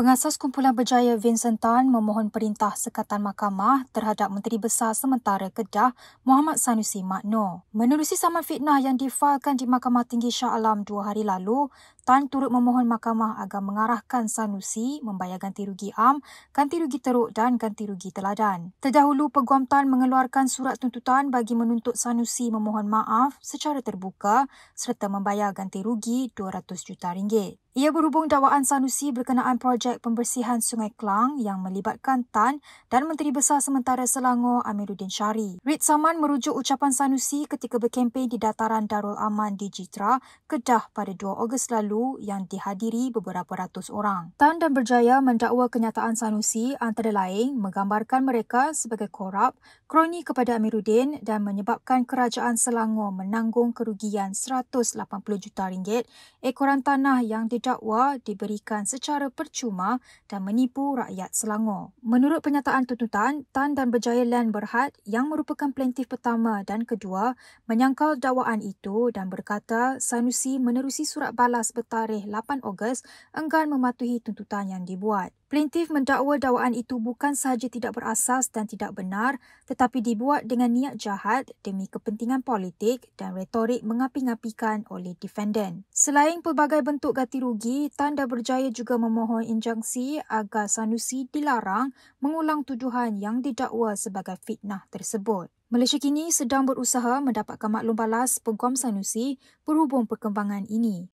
Pengasas Kumpulan Berjaya Vincent Tan memohon perintah sekatan mahkamah terhadap Menteri Besar Sementara Kedah Muhammad Sanusi Makno. Menerusi saman fitnah yang difalkan di Mahkamah Tinggi Shah Alam dua hari lalu, Tan turut memohon mahkamah agar mengarahkan Sanusi membayar ganti rugi am, ganti rugi teruk dan ganti rugi teladan. Terdahulu, Peguam Tan mengeluarkan surat tuntutan bagi menuntut Sanusi memohon maaf secara terbuka serta membayar ganti rugi 200 juta ringgit. Ia berhubung dakwaan Sanusi berkenaan projek pembersihan Sungai Klang yang melibatkan Tan dan Menteri Besar Sementara Selangor Amiruddin Syari. Rit Saman merujuk ucapan Sanusi ketika berkempen di dataran Darul Aman di Jitra, Kedah pada 2 Ogos lalu yang dihadiri beberapa ratus orang. Tan dan berjaya mendakwa kenyataan Sanusi antara lain menggambarkan mereka sebagai korup, kroni kepada Amiruddin dan menyebabkan kerajaan Selangor menanggung kerugian 180 juta ringgit ekoran tanah yang di didakwa diberikan secara percuma dan menipu rakyat Selangor. Menurut penyataan tuntutan, Tan dan Berjaya Land Berhad yang merupakan plaintif pertama dan kedua menyangkal dakwaan itu dan berkata Sanusi menerusi surat balas bertarikh 8 Ogos enggan mematuhi tuntutan yang dibuat. Plaintif mendakwa dakwaan itu bukan sahaja tidak berasas dan tidak benar tetapi dibuat dengan niat jahat demi kepentingan politik dan retorik mengapi-ngapikan oleh defendant. Selain pelbagai bentuk ganti rugi, Tanda Berjaya juga memohon injunksi agar Sanusi dilarang mengulang tuduhan yang didakwa sebagai fitnah tersebut. Malaysia kini sedang berusaha mendapatkan maklum balas Peguam Sanusi berhubung perkembangan ini.